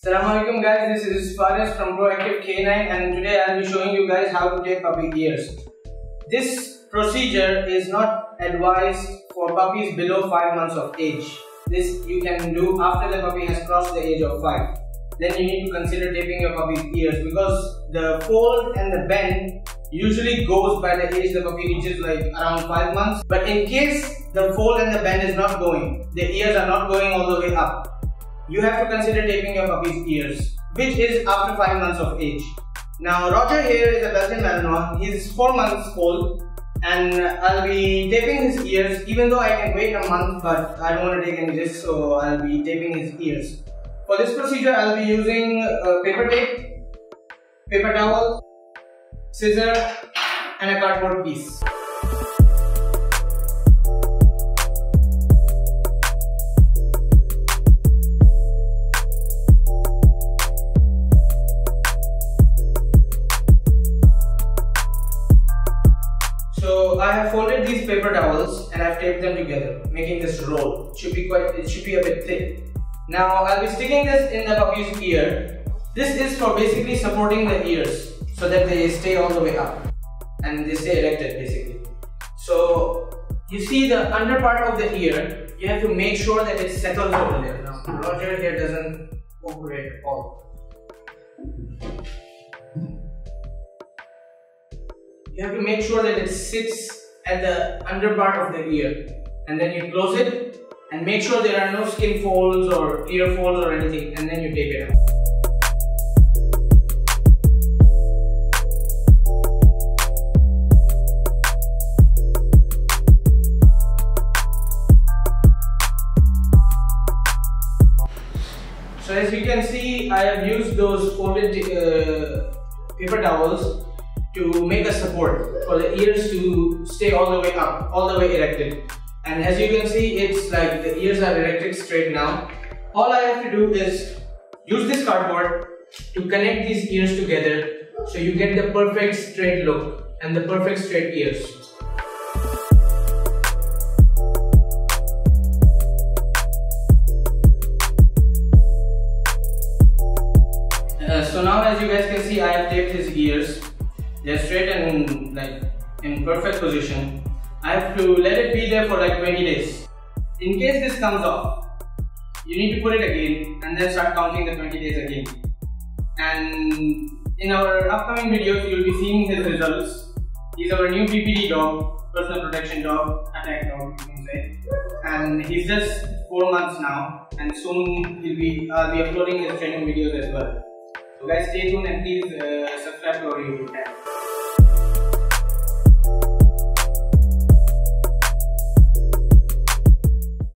Assalamualaikum guys, this is Faris from Proactive K9 and today I'll be showing you guys how to tape puppy ears. This procedure is not advised for puppies below 5 months of age. This you can do after the puppy has crossed the age of 5. Then you need to consider taping your puppy's ears because the fold and the bend usually goes by the age the puppy reaches like around 5 months. But in case the fold and the bend is not going, the ears are not going all the way up you have to consider taping your puppy's ears, which is after 5 months of age. Now Roger here is a Belgian Malinois, he's 4 months old and I'll be taping his ears even though I can wait a month but I don't want to take any risks so I'll be taping his ears. For this procedure I'll be using uh, paper tape, paper towel, scissor and a cardboard piece. So I have folded these paper towels and I've taped them together, making this roll. It should be quite, it should be a bit thick. Now I'll be sticking this in the puppy's ear. This is for basically supporting the ears so that they stay all the way up and they stay erected basically. So you see the under part of the ear, you have to make sure that it settles over there. Now Roger here doesn't cooperate at all. You have to make sure that it sits at the under part of the ear. And then you close it and make sure there are no skin folds or ear folds or anything. And then you take it out. So as you can see I have used those folded uh, paper towels to make a support for the ears to stay all the way up, all the way erected. And as you can see, it's like the ears are erected straight now. All I have to do is use this cardboard to connect these ears together so you get the perfect straight look and the perfect straight ears. Uh, so now as you guys can see I have taped his ears they're straight and like in perfect position. I have to let it be there for like 20 days. In case this comes off, you need to put it again and then start counting the 20 days again. And in our upcoming videos, you'll be seeing his results. He's our new PPD dog, personal protection dog, attack dog, you can say. And he's just 4 months now and soon he'll be, I'll be uploading his training videos as well. So guys stay tuned and please uh, subscribe to our YouTube channel.